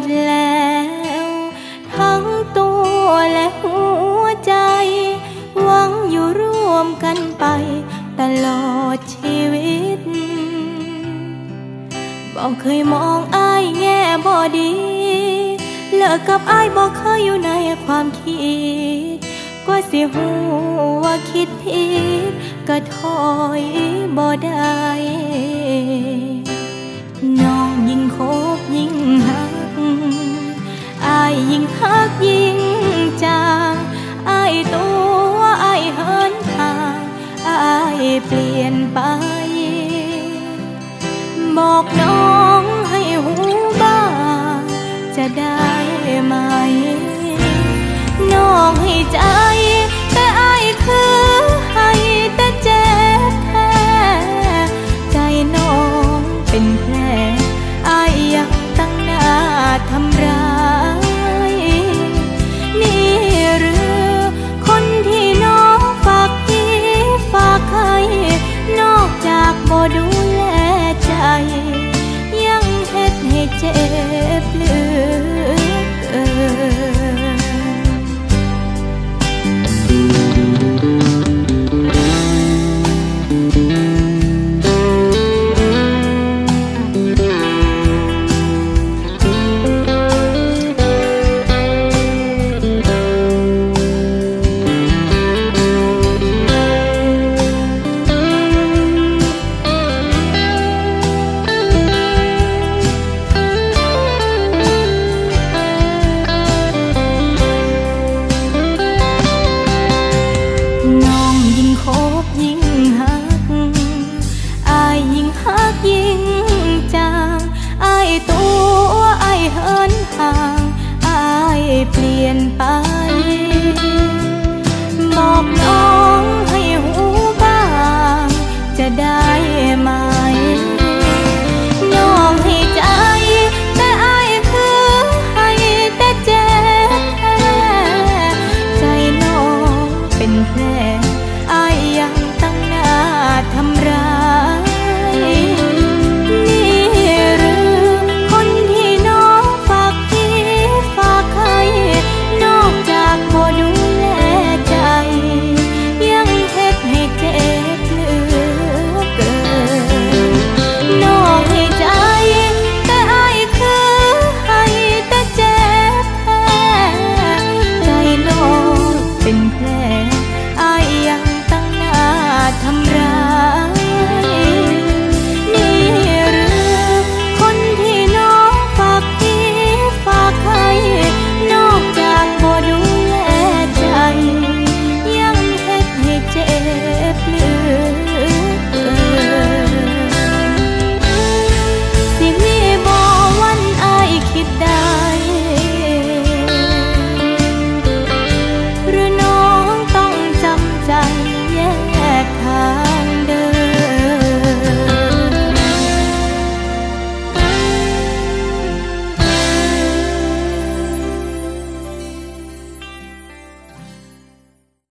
ดแล้ว ทั้งตัวและหัวใจ หวังอยู่ร่วมกันไปตลอดชีวิต บอกเคยมองอายแง่บ่ดี เลิกกับอายบอกเคยอยู่ในความคิดก็สิหูว่าคิดผิดก็ถอยบ่ได้ บอกน้องให้หูบ้างจะได้ไหม น้องให้ใจ ยิ่งคบยิ่งหั